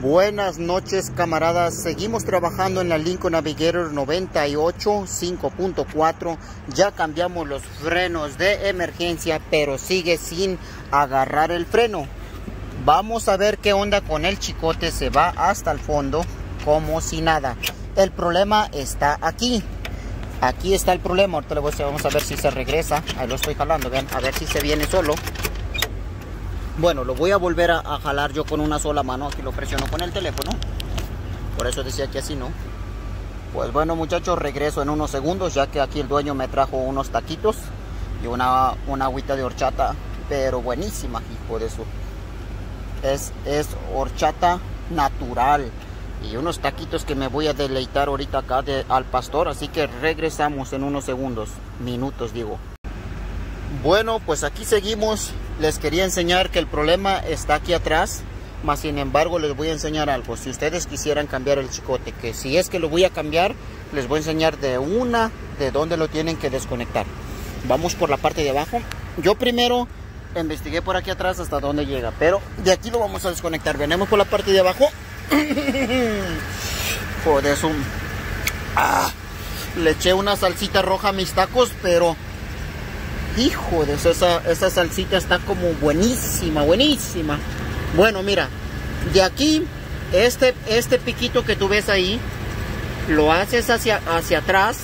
Buenas noches camaradas, seguimos trabajando en la Lincoln Navigator 98 5.4 Ya cambiamos los frenos de emergencia pero sigue sin agarrar el freno. Vamos a ver qué onda con el chicote, se va hasta el fondo como si nada. El problema está aquí. Aquí está el problema, ahorita vamos a ver si se regresa. Ahí lo estoy jalando, vean, a ver si se viene solo bueno, lo voy a volver a, jalar yo con una sola mano. Aquí lo presiono con el teléfono. Por eso decía que así no. Pues bueno muchachos, regreso en unos segundos ya que aquí el dueño me trajo unos taquitos y una, una agüita de horchata, pero buenísima, hijo de su. Es, es horchata natural y unos taquitos que me voy a deleitar ahorita acá de, al pastor, así que regresamos en unos segundos, minutos digo. Bueno, pues aquí seguimos les quería enseñar que el problema está aquí atrás, más sin embargo les voy a enseñar algo. Si ustedes quisieran cambiar el chicote, que si es que lo voy a cambiar, les voy a enseñar de una de dónde lo tienen que desconectar. Vamos por la parte de abajo. Yo primero investigué por aquí atrás hasta dónde llega, pero de aquí lo vamos a desconectar. Venemos por la parte de abajo. Joder, un... Ah, le eché una salsita roja a mis tacos, pero Hijo de eso, esa, salsita está como buenísima, buenísima. Bueno, mira, de aquí, este, este piquito que tú ves ahí, lo haces hacia, hacia atrás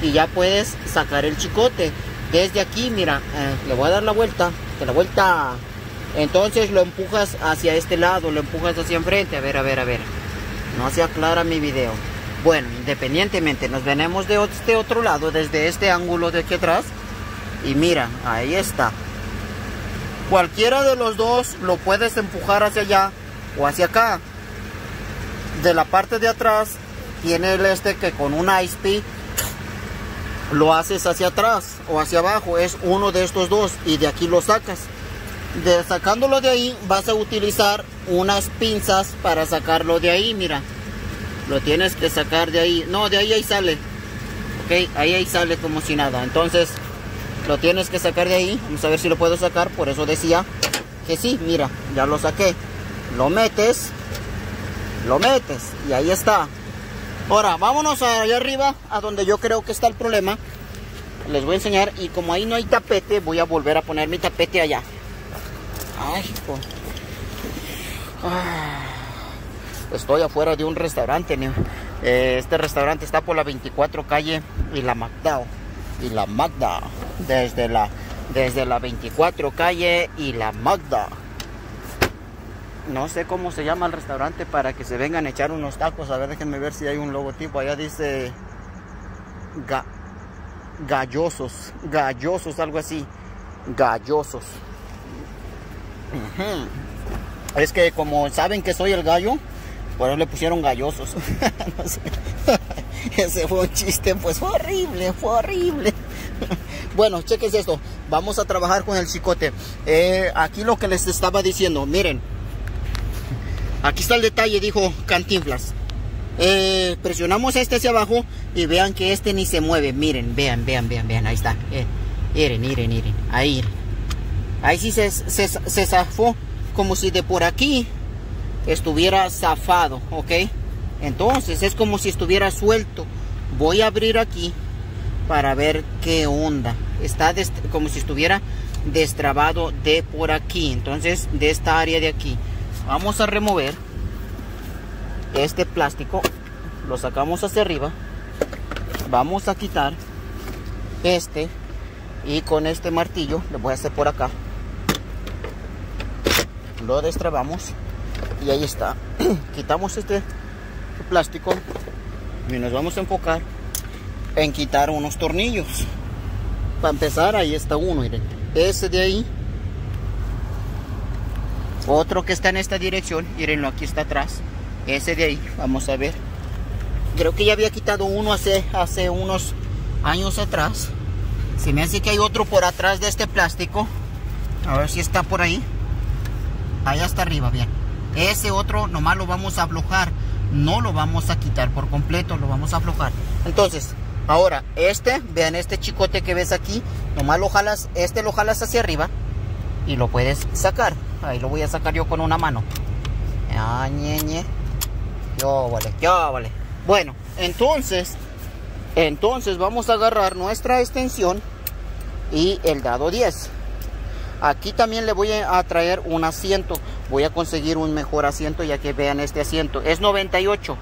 y ya puedes sacar el chicote. Desde aquí, mira, eh, le voy a dar la vuelta, la vuelta. Entonces lo empujas hacia este lado, lo empujas hacia enfrente. A ver, a ver, a ver. No se aclara mi video. Bueno, independientemente, nos venemos de este otro lado, desde este ángulo de aquí atrás y mira, ahí está. Cualquiera de los dos lo puedes empujar hacia allá o hacia acá. De la parte de atrás tiene el este que con un ice lo haces hacia atrás o hacia abajo. Es uno de estos dos y de aquí lo sacas. Sacándolo de ahí vas a utilizar unas pinzas para sacarlo de ahí. Mira, lo tienes que sacar de ahí. No, de ahí ahí sale. Ok, ahí ahí sale como si nada. Entonces lo tienes que sacar de ahí. Vamos a ver si lo puedo sacar. Por eso decía que sí, mira, ya lo saqué. Lo metes, lo metes y ahí está. Ahora, vámonos allá arriba, a donde yo creo que está el problema. Les voy a enseñar y como ahí no hay tapete, voy a volver a poner mi tapete allá. Ay, ah, Estoy afuera de un restaurante. Eh, este restaurante está por la 24 calle y la McDowell y la Magda. Desde la, desde la 24 calle y la Magda. No sé cómo se llama el restaurante para que se vengan a echar unos tacos. A ver, déjenme ver si hay un logotipo. Allá dice gallosos, gallosos, algo así. Gallosos. Es que como saben que soy el gallo, por le pusieron gallosos. Ese fue un chiste, pues fue horrible, fue horrible. bueno, cheques esto. Vamos a trabajar con el chicote. Eh, aquí lo que les estaba diciendo, miren. Aquí está el detalle, dijo Cantinflas. Eh, presionamos este hacia abajo y vean que este ni se mueve. Miren, vean, vean, vean, vean. Ahí está. Eh, miren, miren, miren. Ahí. Ahí sí se, se, se zafó como si de por aquí estuviera zafado, ¿ok? Entonces es como si estuviera suelto. Voy a abrir aquí para ver qué onda. Está como si estuviera destrabado de por aquí. Entonces de esta área de aquí. Vamos a remover este plástico. Lo sacamos hacia arriba. Vamos a quitar este. Y con este martillo le voy a hacer por acá. Lo destrabamos. Y ahí está. Quitamos este plástico y nos vamos a enfocar en quitar unos tornillos. Para empezar, ahí está uno, miren. Ese de ahí. Otro que está en esta dirección, mírenlo, aquí está atrás. Ese de ahí, vamos a ver. Creo que ya había quitado uno hace, hace unos años atrás. Se me hace que hay otro por atrás de este plástico. A ver si está por ahí. Allá está arriba, bien. Ese otro nomás lo vamos a aflojar no lo vamos a quitar por completo, lo vamos a aflojar. Entonces, ahora, este, vean este chicote que ves aquí, nomás lo jalas, este lo jalas hacia arriba y lo puedes sacar. Ahí lo voy a sacar yo con una mano. Ah, ñe, Yo, vale, yo, vale. Bueno, entonces, entonces vamos a agarrar nuestra extensión y el dado 10. Aquí también le voy a traer un asiento. Voy a conseguir un mejor asiento ya que vean este asiento. Es 98.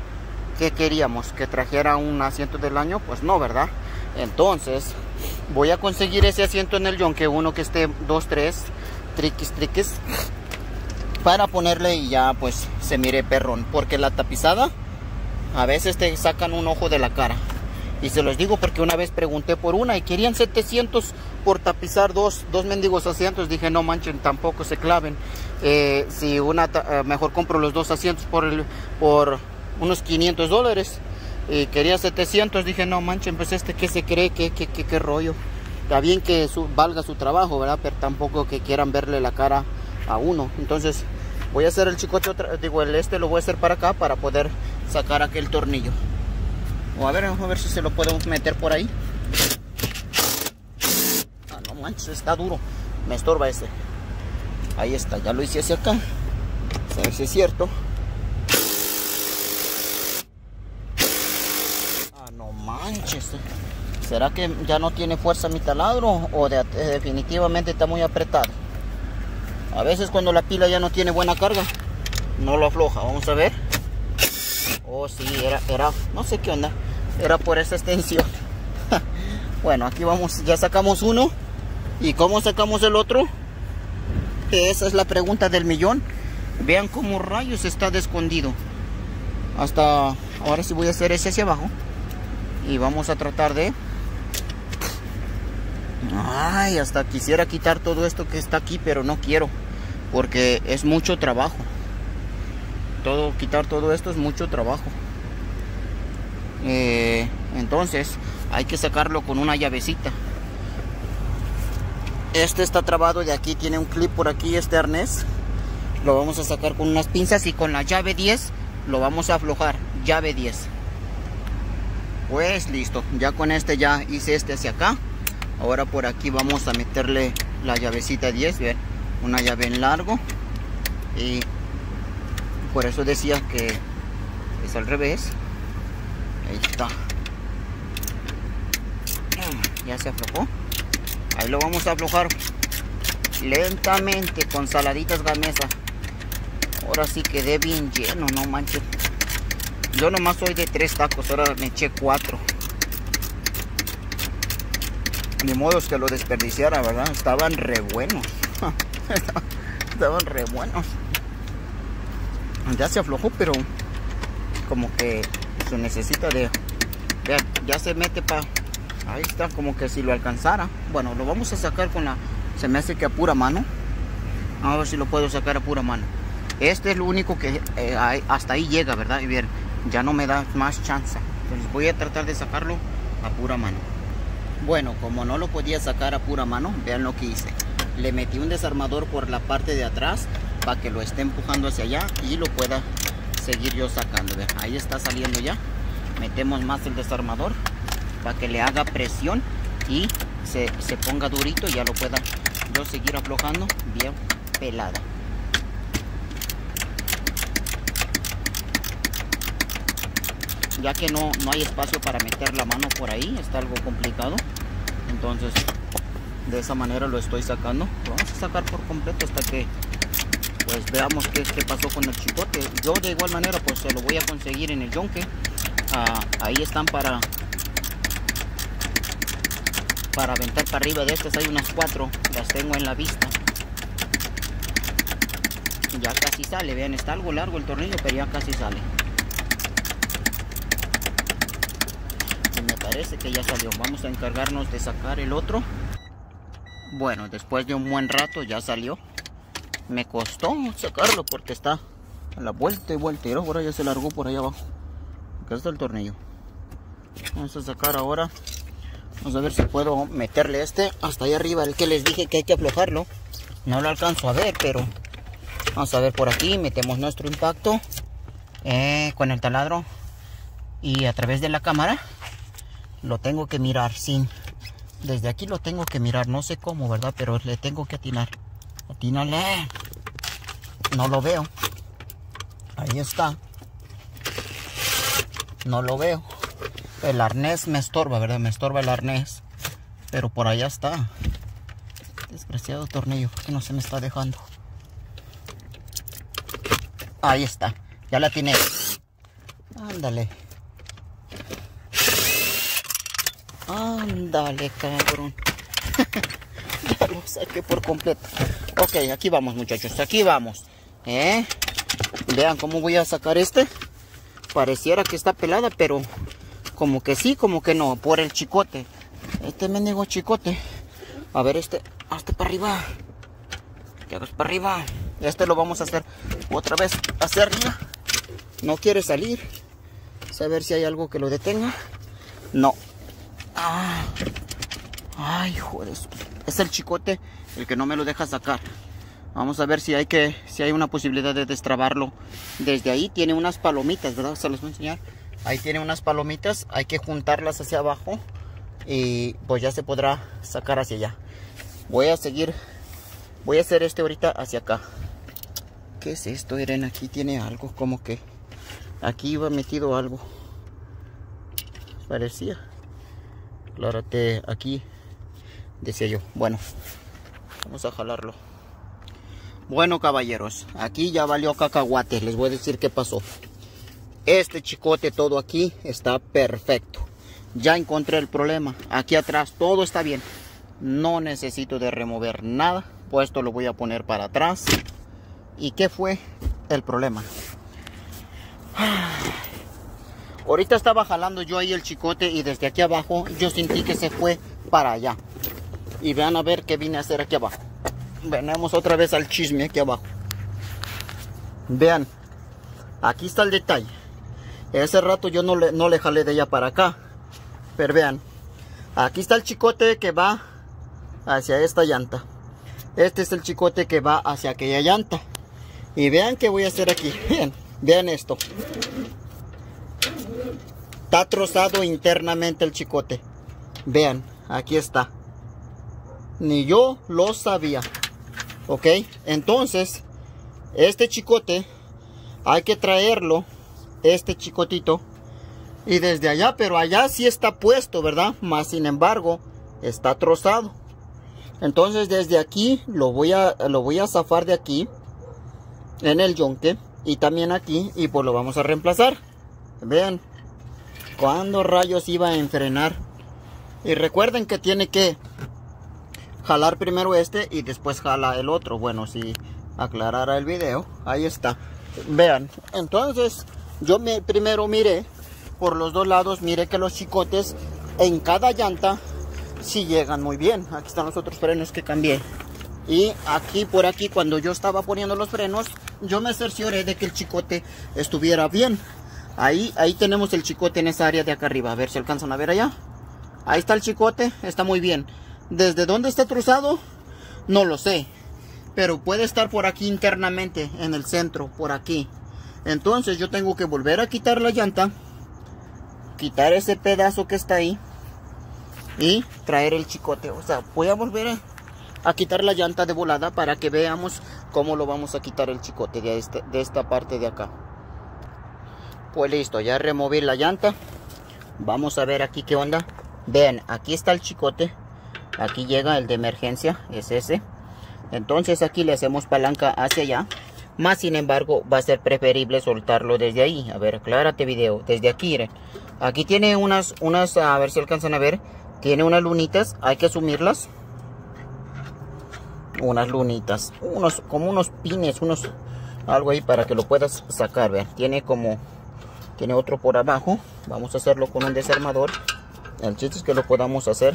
¿Qué queríamos? ¿Que trajera un asiento del año? Pues no, ¿verdad? Entonces, voy a conseguir ese asiento en el yonque. Uno que esté 2, 3, triquis, triquis. Para ponerle y ya pues se mire perrón. Porque la tapizada a veces te sacan un ojo de la cara. Y se los digo porque una vez pregunté por una y querían 700 por tapizar dos, dos mendigos asientos. Dije, no manchen, tampoco se claven. Eh, si una, eh, mejor compro los dos asientos por, el, por unos 500 dólares. Y quería 700, dije, no manchen, pues este que se cree, que, que, que, rollo. Está bien que valga su trabajo, ¿verdad? Pero tampoco que quieran verle la cara a uno. Entonces, voy a hacer el chicote, digo, el este lo voy a hacer para acá para poder sacar aquel tornillo. O a ver, vamos a ver si se lo podemos meter por ahí. Está duro. Me estorba este. Ahí está, ya lo hice hacia acá. Si es cierto. Ah, no manches. ¿Será que ya no tiene fuerza mi taladro? O definitivamente está muy apretado. A veces cuando la pila ya no tiene buena carga, no lo afloja. Vamos a ver. Oh, sí, era, era, no sé qué onda era por esa extensión bueno aquí vamos ya sacamos uno y cómo sacamos el otro esa es la pregunta del millón. Vean cómo rayos está escondido. Hasta ahora sí voy a hacer ese hacia abajo. Y vamos a tratar de ay hasta quisiera quitar todo esto que está aquí pero no quiero porque es mucho trabajo. Todo quitar todo esto es mucho trabajo. Eh, entonces hay que sacarlo con una llavecita este está trabado de aquí tiene un clip por aquí este arnés. Lo vamos a sacar con unas pinzas y con la llave 10 lo vamos a aflojar. Llave 10 pues listo. Ya con este ya hice este hacia acá. Ahora por aquí vamos a meterle la llavecita 10 bien. Una llave en largo. Y por eso decía que es al revés. Ahí está. Ya se aflojó. Ahí lo vamos a aflojar lentamente con saladitas gamesa. Ahora sí quedé bien lleno, no manches. Yo nomás soy de tres tacos, ahora me eché cuatro. Ni modo es que lo desperdiciara, ¿verdad? Estaban re buenos. Estaban re buenos. Ya se aflojó, pero como que necesita de... Vean, ya se mete para... Ahí está, como que si lo alcanzara. Bueno, lo vamos a sacar con la... Se me hace que a pura mano. A ver si lo puedo sacar a pura mano. Este es lo único que eh, hasta ahí llega, ¿verdad? Y bien, ya no me da más chance. Entonces voy a tratar de sacarlo a pura mano. Bueno, como no lo podía sacar a pura mano, vean lo que hice. Le metí un desarmador por la parte de atrás para que lo esté empujando hacia allá y lo pueda seguir yo sacando. ahí está saliendo ya. Metemos más el desarmador para que le haga presión y se, se ponga durito y ya lo pueda yo seguir aflojando bien pelada. Ya que no, no hay espacio para meter la mano por ahí, está algo complicado. Entonces, de esa manera lo estoy sacando. Lo vamos a sacar por completo hasta que pues veamos qué, pasó con el chicote. Yo de igual manera pues se lo voy a conseguir en el yonque. Ah, ahí están para para aventar para arriba de estas hay unas cuatro las tengo en la vista ya casi sale vean está algo largo el tornillo pero ya casi sale y me parece que ya salió vamos a encargarnos de sacar el otro bueno después de un buen rato ya salió me costó sacarlo porque está a la vuelta y vuelta. Y ahora ya se largó por ahí abajo. Acá está el tornillo. Vamos a sacar ahora. Vamos a ver si puedo meterle este hasta ahí arriba. El que les dije que hay que aflojarlo. No lo alcanzo a ver, pero vamos a ver por aquí. Metemos nuestro impacto eh, con el taladro. Y a través de la cámara lo tengo que mirar sin... Desde aquí lo tengo que mirar. No sé cómo, ¿verdad? Pero le tengo que atinar. Atínale. No lo veo. Ahí está. No lo veo. El arnés me estorba, ¿verdad? Me estorba el arnés. Pero por allá está. Despreciado tornillo, ¿por qué no se me está dejando? Ahí está. Ya la tiene. Ándale. Ándale, cabrón. ya lo saqué por completo. Ok, aquí vamos, muchachos. Aquí vamos. ¿Eh? Vean cómo voy a sacar este. Pareciera que está pelada, pero como que sí, como que no. Por el chicote. Este mendigo chicote. A ver, este. Hazte para arriba. Que hagas para arriba. Este lo vamos a hacer otra vez hacia arriba. No quiere salir. Saber si hay algo que lo detenga. No. Ah. Ay, joder. Es el chicote el que no me lo deja sacar. Vamos a ver si hay que, si hay una posibilidad de destrabarlo. Desde ahí tiene unas palomitas, ¿verdad? Se los voy a enseñar. Ahí tiene unas palomitas. Hay que juntarlas hacia abajo. Y pues ya se podrá sacar hacia allá. Voy a seguir. Voy a hacer este ahorita hacia acá. ¿Qué es esto, Eren? Aquí tiene algo, como que aquí iba metido algo. Parecía. Clárate aquí, decía yo. Bueno, vamos a jalarlo. Bueno, caballeros, aquí ya valió cacahuate. Les voy a decir qué pasó. Este chicote todo aquí está perfecto. Ya encontré el problema. Aquí atrás todo está bien. No necesito de remover nada. Puesto lo voy a poner para atrás. ¿Y qué fue el problema? Ahorita estaba jalando yo ahí el chicote y desde aquí abajo yo sentí que se fue para allá. Y vean a ver qué vine a hacer aquí abajo. Venemos otra vez al chisme aquí abajo. Vean, aquí está el detalle. Ese rato yo no le, no le jalé de allá para acá. Pero vean, aquí está el chicote que va hacia esta llanta. Este es el chicote que va hacia aquella llanta. Y vean qué voy a hacer aquí. Vean, vean esto. Está trozado internamente el chicote. Vean, aquí está. Ni yo lo sabía. Ok, entonces, este chicote hay que traerlo, este chicotito, y desde allá, pero allá sí está puesto, ¿verdad? Más sin embargo, está trozado. Entonces desde aquí lo voy a, lo voy a zafar de aquí en el yonque y también aquí y pues lo vamos a reemplazar. Vean cuando rayos iba a enfrenar. Y recuerden que tiene que jalar primero este y después jala el otro. Bueno si aclarara el video ahí está. Vean entonces yo me primero miré por los dos lados mire que los chicotes en cada llanta si llegan muy bien. Aquí están los otros frenos que cambié. Y aquí por aquí cuando yo estaba poniendo los frenos yo me cercioré de que el chicote estuviera bien. Ahí ahí tenemos el chicote en esa área de acá arriba. A ver si alcanzan a ver allá. Ahí está el chicote está muy bien. Desde dónde está trozado no lo sé. Pero puede estar por aquí internamente en el centro por aquí entonces yo tengo que volver a quitar la llanta quitar ese pedazo que está ahí y traer el chicote o sea voy a volver a quitar la llanta de volada para que veamos cómo lo vamos a quitar el chicote de, este, de esta parte de acá. Pues listo, ya removí la llanta. Vamos a ver aquí qué onda. Vean, aquí está el chicote. Aquí llega el de emergencia, es ese. Entonces aquí le hacemos palanca hacia allá. Más sin embargo, va a ser preferible soltarlo desde ahí. A ver, aclárate video. Desde aquí. Aquí tiene unas, unas, a ver si alcanzan a ver. Tiene unas lunitas, hay que asumirlas unas lunitas, unos como unos pines, unos algo ahí para que lo puedas sacar, vean. Tiene como tiene otro por abajo. Vamos a hacerlo con un desarmador. El chiste es que lo podamos hacer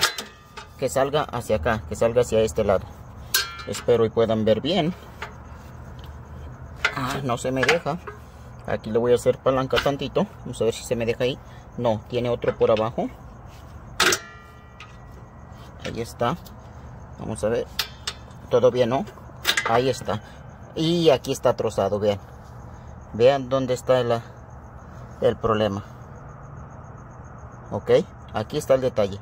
que salga hacia acá, que salga hacia este lado. Espero y puedan ver bien. No se me deja. Aquí le voy a hacer palanca tantito. Vamos a ver si se me deja ahí. No, tiene otro por abajo. Ahí está. Vamos a ver. Bien, ¿no? Ahí está. Y aquí está trozado, vean. Vean dónde está el, el problema. Ok, aquí está el detalle.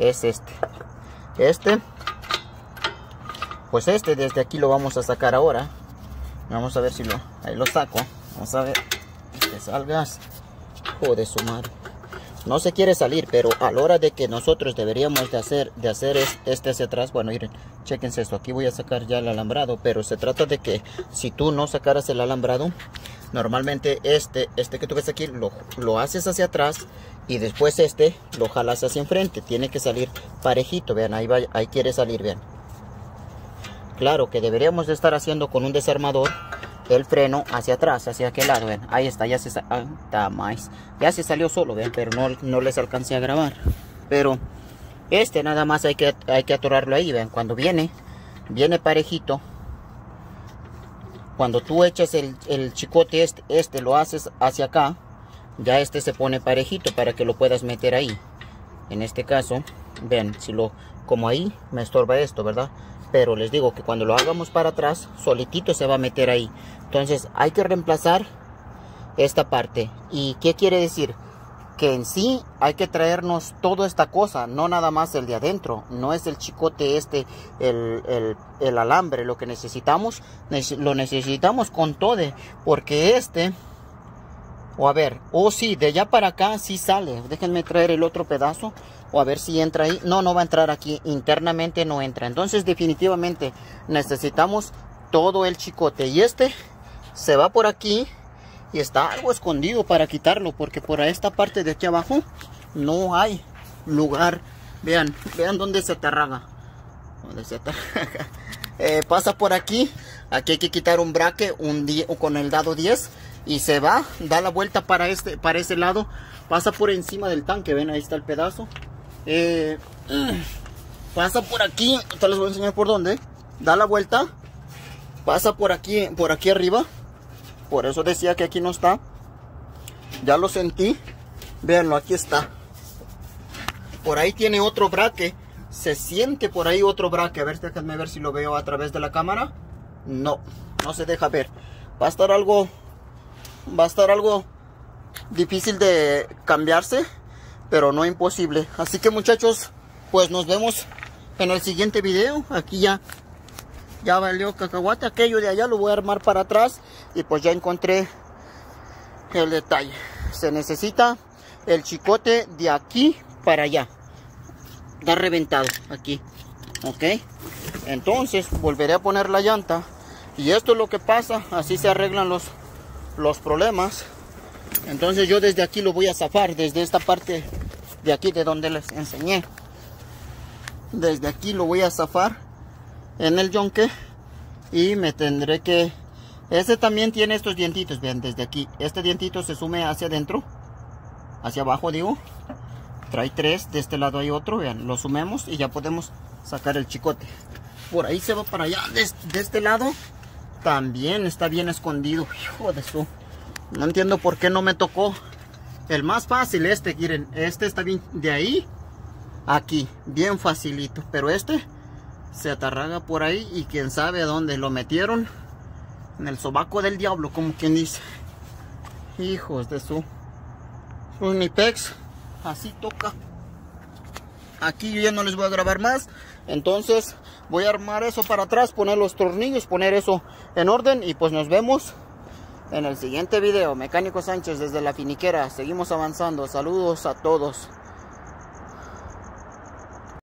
Es este. Este. Pues este desde aquí lo vamos a sacar ahora. Vamos a ver si lo, ahí lo saco. Vamos a ver. Que salgas. Joder, su madre. No se quiere salir, pero a la hora de que nosotros deberíamos de hacer, de hacer este hacia atrás, bueno, miren, chequense esto, aquí voy a sacar ya el alambrado, pero se trata de que si tú no sacaras el alambrado, normalmente este, este que tú ves aquí, lo, lo haces hacia atrás y después este lo jalas hacia enfrente, tiene que salir parejito, vean, ahí, va, ahí quiere salir, vean. Claro que deberíamos de estar haciendo con un desarmador el freno hacia atrás, hacia aquel lado, ven, ahí está, ya se, ah, está más, ya se salió solo, ven, pero no, no les alcancé a grabar, pero este nada más hay que, hay que atorarlo ahí, ven, cuando viene, viene parejito, cuando tú echas el, el chicote este, este lo haces hacia acá, ya este se pone parejito para que lo puedas meter ahí, en este caso, ven, si lo, como ahí me estorba esto, ¿verdad? Pero les digo que cuando lo hagamos para atrás solitito se va a meter ahí. Entonces hay que reemplazar esta parte. Y qué quiere decir que en sí hay que traernos toda esta cosa no nada más el de adentro. No es el chicote este el, alambre. Lo que necesitamos lo necesitamos con todo porque este o a ver, o sí, de allá para acá sí sale. Déjenme traer el otro pedazo o a ver si entra ahí. No, no va a entrar aquí. Internamente no entra. Entonces definitivamente necesitamos todo el chicote. Y este se va por aquí y está algo escondido para quitarlo. Porque por esta parte de aquí abajo no hay lugar. Vean, vean dónde se atarraga. Dónde se. Eh, pasa por aquí. Aquí hay que quitar un braque un con el dado 10 y se va, da la vuelta para este, para ese lado, pasa por encima del tanque, ven ahí está el pedazo, eh, pasa por aquí, te les voy a enseñar por dónde. Da la vuelta. Pasa por aquí, por aquí arriba. Por eso decía que aquí no está. Ya lo sentí. Veanlo, aquí está. Por ahí tiene otro braque. Se siente por ahí otro braque. A ver, déjenme ver si lo veo a través de la cámara. No, no se deja ver. Va a estar algo... Va a estar algo difícil de cambiarse pero no imposible. Así que muchachos, pues nos vemos en el siguiente video. Aquí ya, ya valió cacahuate. Aquello de allá lo voy a armar para atrás y pues ya encontré el detalle. Se necesita el chicote de aquí para allá. Está reventado aquí. Ok. Entonces volveré a poner la llanta. Y esto es lo que pasa. Así se arreglan los, los problemas. Entonces yo desde aquí lo voy a zafar, desde esta parte de aquí de donde les enseñé. Desde aquí lo voy a zafar en el yonque y me tendré que... Este también tiene estos dientitos, vean, desde aquí. Este dientito se sume hacia adentro, hacia abajo digo. Trae tres, de este lado hay otro, vean, lo sumemos y ya podemos sacar el chicote. Por ahí se va para allá, de, de este lado también está bien escondido. Hijo de su... No entiendo por qué no me tocó. El más fácil este, miren, este está bien de ahí aquí, bien facilito. Pero este se atarraga por ahí y quién sabe dónde lo metieron. En el sobaco del diablo, como quien dice. Hijos de su Unipex. Así toca. Aquí yo ya no les voy a grabar más. Entonces voy a armar eso para atrás, poner los tornillos, poner eso en orden y pues nos vemos en el siguiente video, Mecánico Sánchez desde la finiquera. Seguimos avanzando. Saludos a todos.